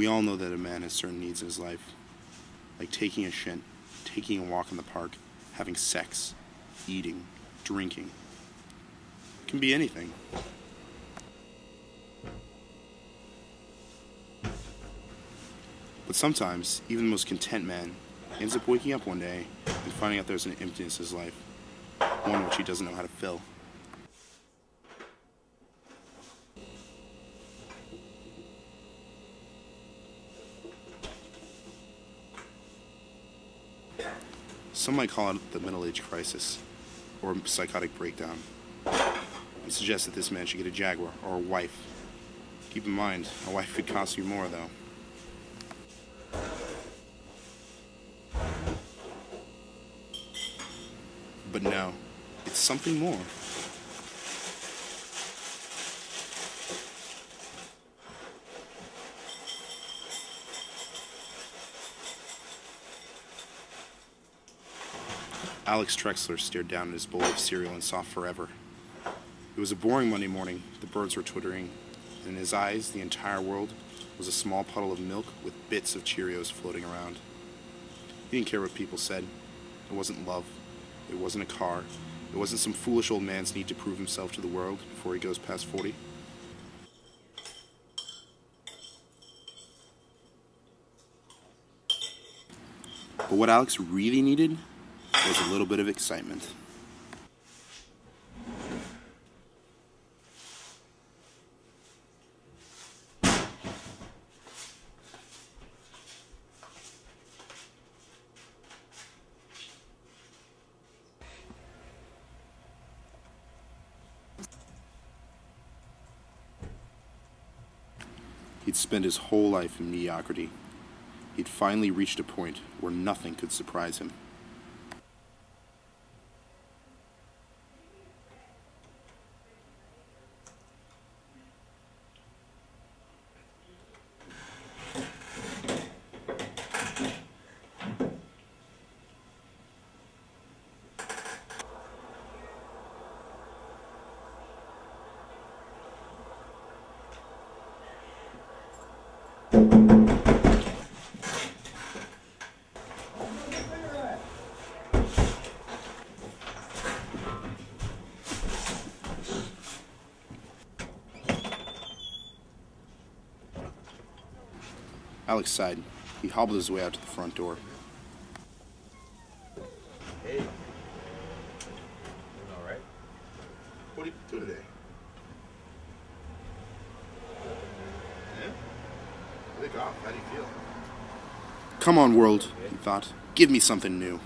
We all know that a man has certain needs in his life, like taking a shit, taking a walk in the park, having sex, eating, drinking. It can be anything. But sometimes, even the most content man ends up waking up one day and finding out there's an emptiness in his life, one which he doesn't know how to fill. Some might call it the middle age crisis or psychotic breakdown I suggest that this man should get a Jaguar or a wife. Keep in mind, a wife could cost you more, though. But no, it's something more. Alex Trexler stared down at his bowl of cereal and saw forever. It was a boring Monday morning. The birds were twittering, and in his eyes, the entire world was a small puddle of milk with bits of Cheerios floating around. He didn't care what people said. It wasn't love. It wasn't a car. It wasn't some foolish old man's need to prove himself to the world before he goes past 40. But what Alex really needed was a little bit of excitement. He'd spent his whole life in mediocrity. He'd finally reached a point where nothing could surprise him. Alex sighed. He hobbled his way out to the front door. Hey. Doing all right? What do you do today? Yeah? Wake up. How do you feel? Come on, world, he thought. Give me something new.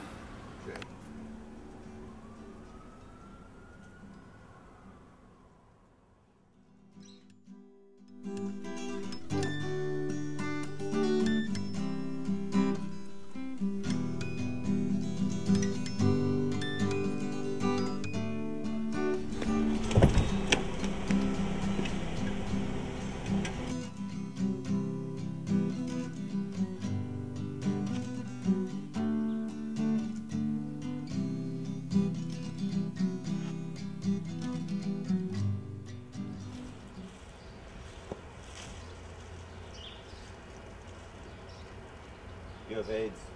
You have AIDS.